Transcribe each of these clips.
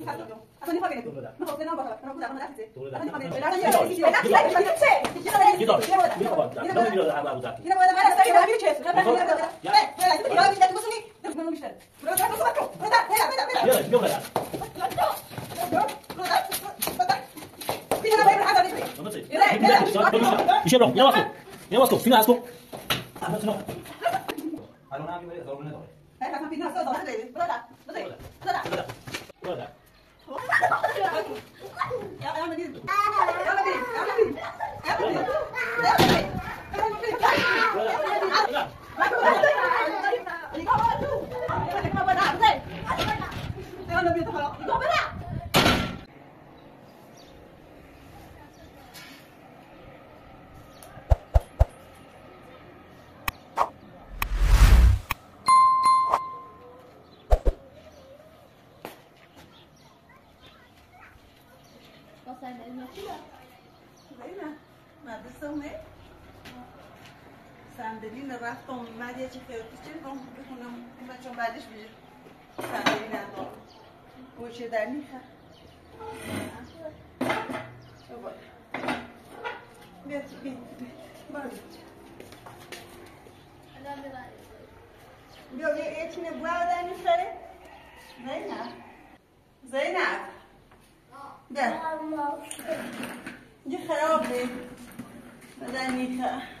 اصلا نمیخوام بگم من خب نام باشه من خودم نرسیده دوره اصلا در. نمیخوام بگم اصلا نمیخوام بگم چه Gidar. Gidar baba. Ya 我不管我不管 چی خیلی چی؟ رو بخونم من چون بعدش بیشه صندلی ندارم گوشه در میخه بیا بیا بیا. بیا بیا یه چینه بوا در می‌خره زینب. زینب. بیا. یه خرابه بدن میخه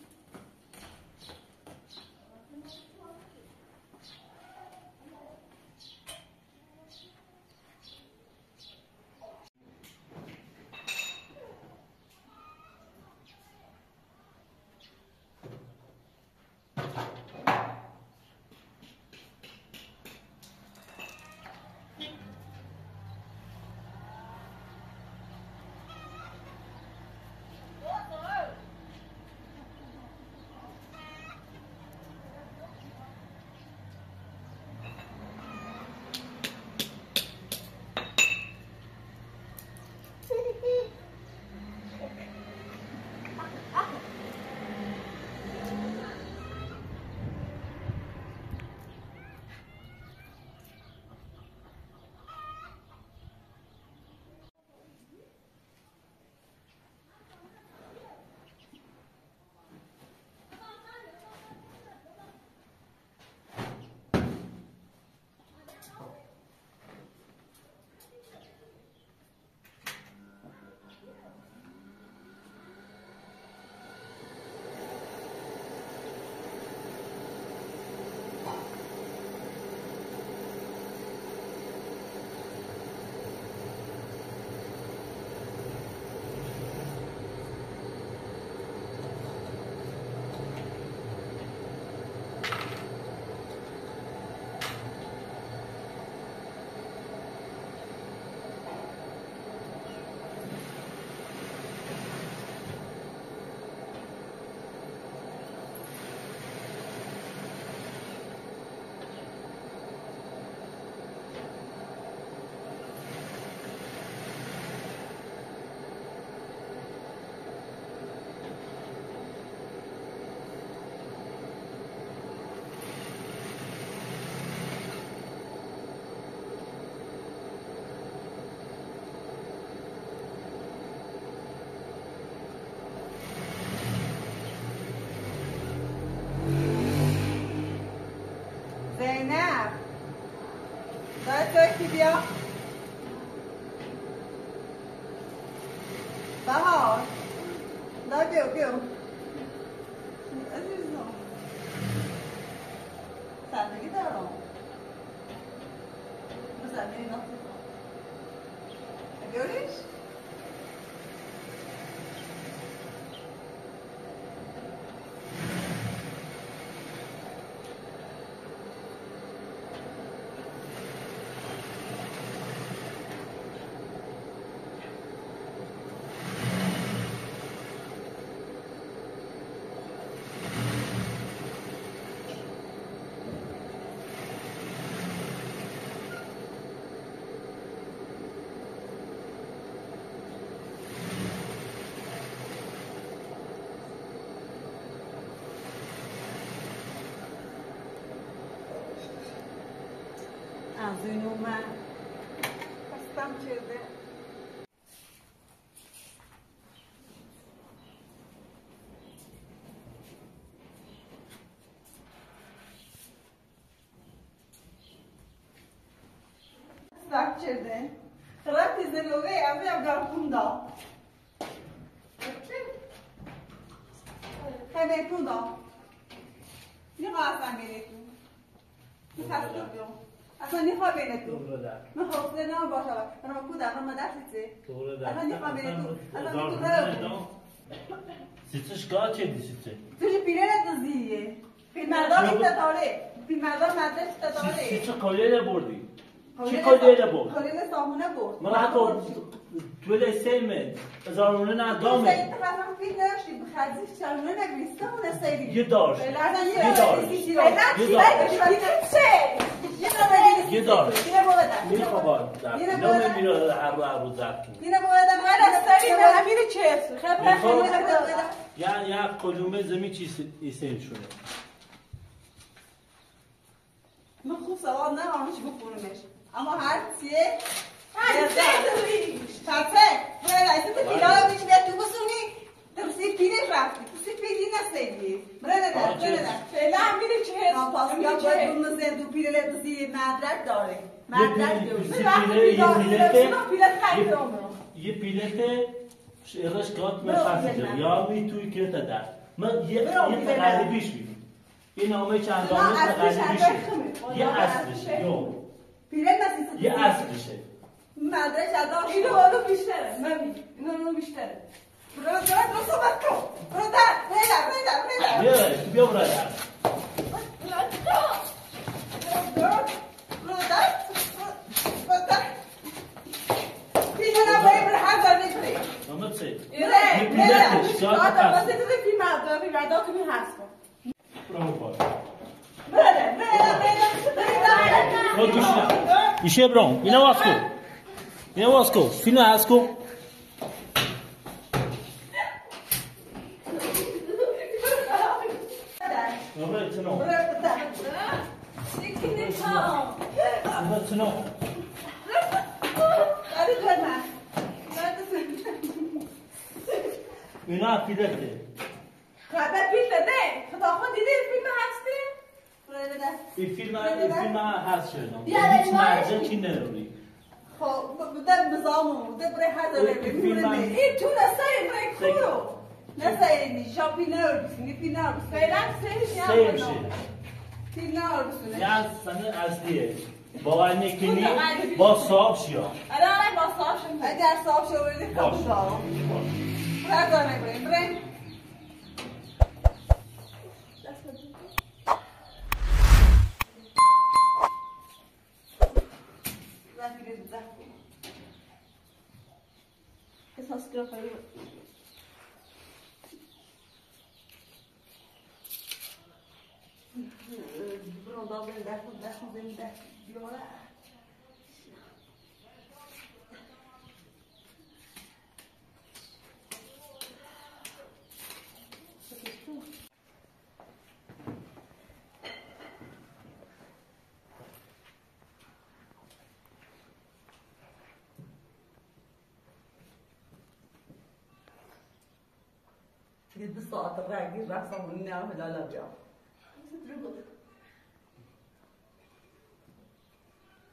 Divya. Zânuma. Asta am ce de... Asta ce de... Rati zelove avea garpunda. Avea punda. Nu va asta în găletul. Nu s-a scăpion. اصلا نمی‌خواد بین تو. من حوصله ندارم باشه من با کودک هم مدرس چه؟ دور در اصلا نمی‌خوام بین تو. اصلا تو زارونه رو ندام. سیتش گاه چه دی سیتش؟ تو چه پیره ندازیه فیلمردار این تتاره فیلمردار مدرس تتاره سیتش کلیه بردی؟ چی کلیه برد کلیل سامونه برد من حتی توی سیمه زارونه تو ندامه سید مثلا فیلم داشتی بخزی چرونه نگریسته اونه سیدی یه داشت فعلا یه یه داشت چی یه داشت یه داشت. اینه بودم میره یه نامه نباید- میره هر رو هر رو زد کن اینه بودم از سری به همین خبره یعنی یک کلومه زمین چی ایسین شده من خوب سوال ندارم چی بخونمش اما هر چیه تفه برای رئیس تو پیلا رو بیش بیاد تو بسونی. تو سی پیرش رفتی. تو سی پیری نستیدی برای ندر برای ندر فعلا میره چه پاس یا باید اون مزه دو پیره لبسی مدرک داره. مدرک پیله- داره. یه یه پیلت یه- یه پیلت برو مفصل بزن. یا می توی که در. من یه یه. تقلیبیش میدم این نامه چند اصلش تقلیبیشه اندک یه خمه. اصلشه یو. پیره نسی یه اصلشه مدرک اداش اینو اونو بیشتره. ممی اینو اونو بیشتره. برو برو برو صحبت کن. برو در. برو در برو در برو در. بیا بیا برادر Biche Brown, vina Wasco. Vina Wasco, fina Asco. بنا في ده ده فده في ده ده فتاخد دي في المحل چه نام اینا پیلته خبر پیل ده خدا خود دیده فیلم هستی این فیلم این فیلم هست شده بیا هیچ بریم مرجع باش. چی نداری این تو نسایی برای کورو فعلا سهش شه یه سنه اصلیه باور نکنی با صاحب شیا الان با ساشم اگر صاحب شوردی باش خب دارم برای 这还有嗯嗯不用倒给你带不用倒给来 كنت بسقط الراعي راح صورني أروح لا ارجع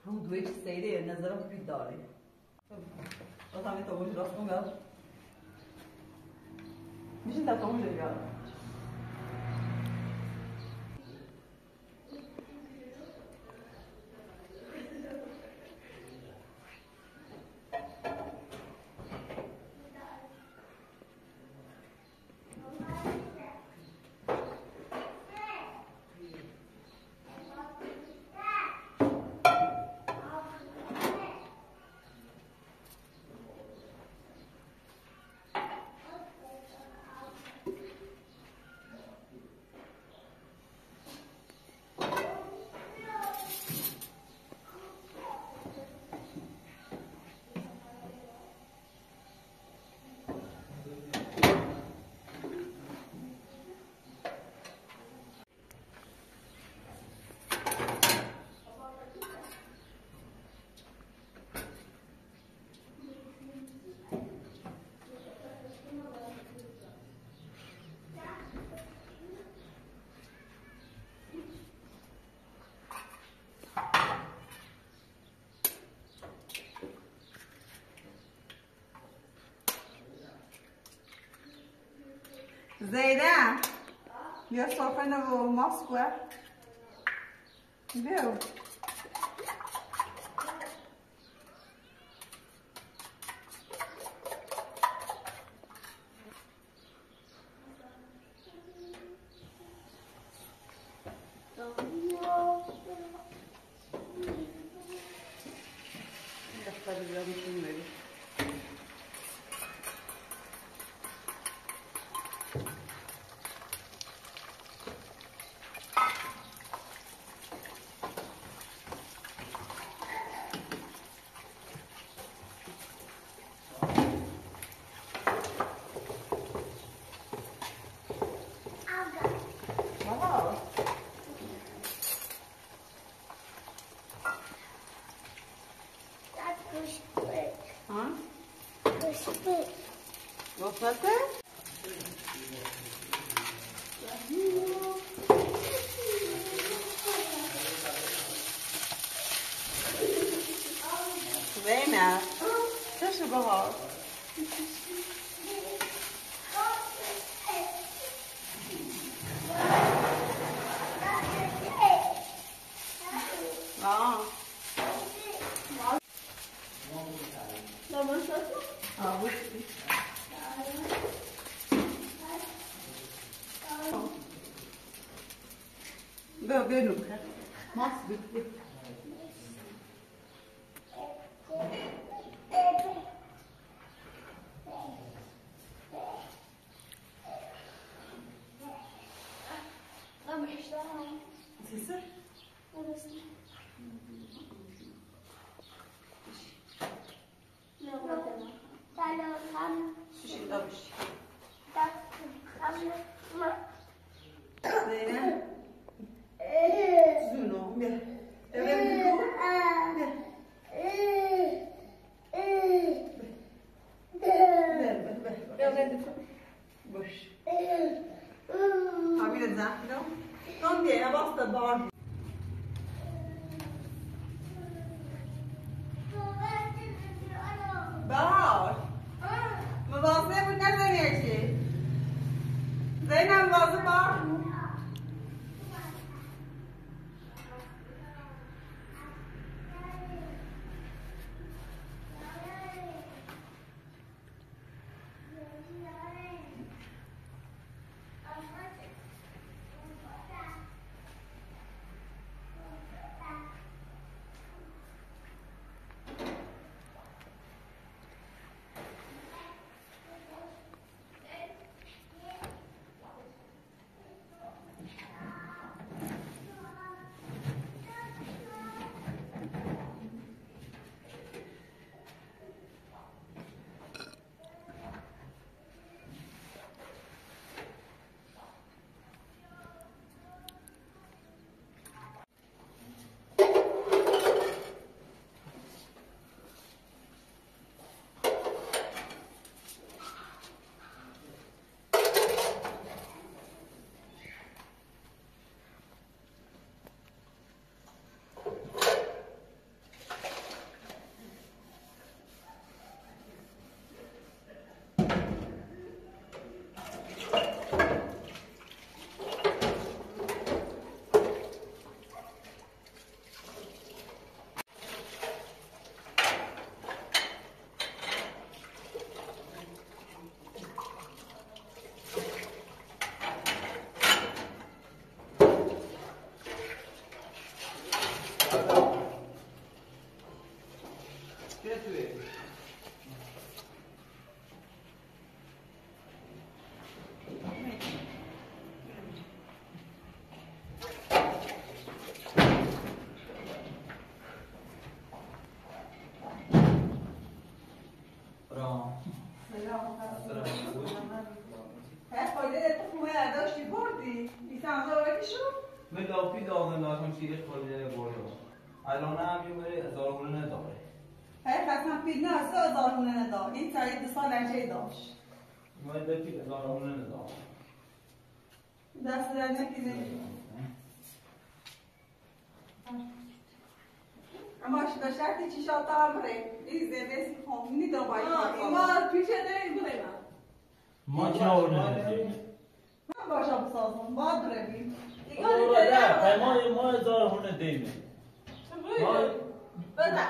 هم دويش السيدة نزلهم في داري بس عم يطول راسهم مش انت Zeyda. Your então, eu o Moscou. Viu? Ainda vou fazer. Vem, minha. Deixa eu. Vamos. Vamos. Vamos. Vamos. Böyle böyle. Nasıl? ね。ملافی داغن داشتم چیرش خوردن برده الان هم یه بره هزار نداره هر قسم فیلم نه سه هزار خونه ندار این سریع دو سال نجه داشت باید بکی هزار نداره دست در نکیزه به شرطی چی شاد دار بره این زیده خمینی دو باید ما پیش داریم بودیم ما چه آورده باشا بسازم باید برویم برو ده پیمان ما هزار هونه دیمه ما بده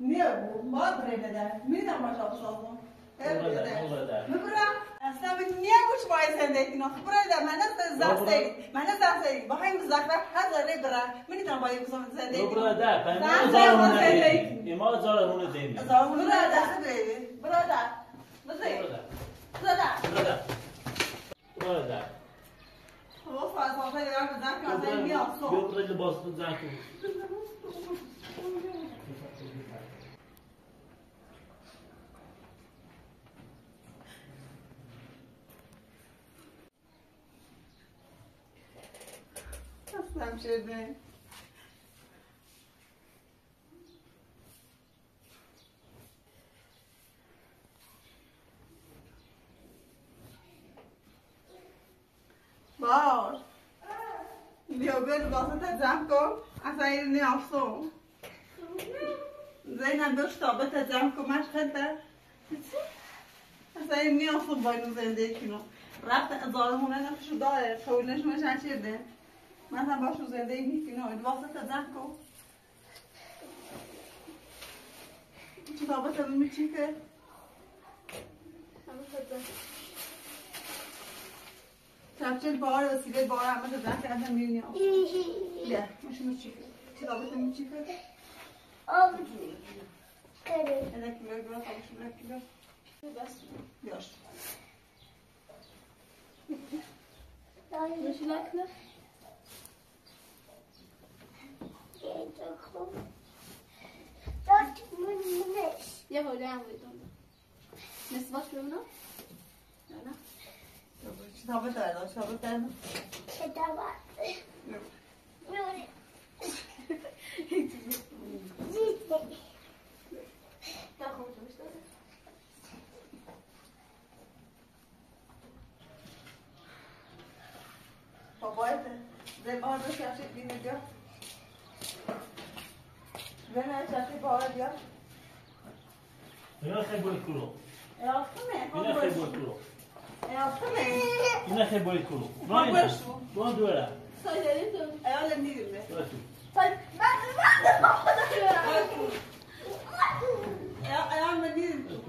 نه بود باید بریم بده. میدم باشا بسازم برو ده برو ده می‌برم. اصلا من نمیگوش باید زندگی کنم برای ده من از زفتی من از زفتی با همین زخرف هزاره برم من نیتونم باید بسازم زندگی پیمان زن هزار زن هونه زندگی. ما زارمون برو رو ده. دست برویم برادر بزن برو ده بزن برو ده برو ده خلاص از آخر یار بزن که اصلا بیا میام برو لباس زن اصلا شده باش بیا بر لباسات جمع کن. اصلا این نیافسو زینب دوش تابت جمع کن. مش خده اصلا این نیافسو با اینو زندگی کنم. رفت ازاره همه نفشو داره. خولنش مشن شده من هم باش زنده نه، می‌کنم واسه تا زن کن چی بابا تا بمی چی که؟ چپچل بار و سیده بار همه تا زن کردن میرنیم ده مشی مو چی که؟ چی بابا تا بمی چی که؟ آب کرده یک کیلو برا خواهش برا کیلو بس بیاش Thank. Like this? Ja, hol den vid dem. Nästa vart ska du nå? Gärna. Tavla där, tavla där. Där kommer du istället. בין ישבתי באוהל יום. Ina cebola culo. Ela também. Ina cebola culo. Ela também. Ina cebola culo. Não é? Não dura. Só ele tudo. É olha nele, né? Olha tu. Mas mas mas não é durar. Olha tu. É é olha nele.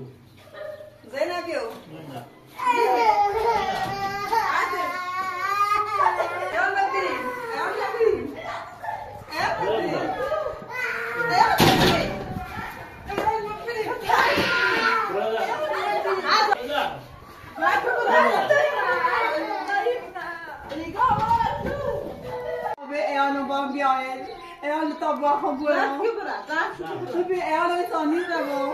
Zainab eu. Não. ayağını bana bir ayet. Ayağını tabağa koyuyorum. Nasıl ki bırak? É ki bırak? Ayağını tanıyın da bu.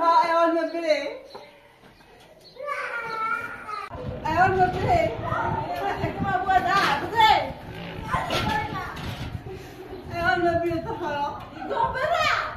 Ha ayağını bırak. é bırak. Ekma bu da. Güzel. Ayağını bırak. Ayağını bırak.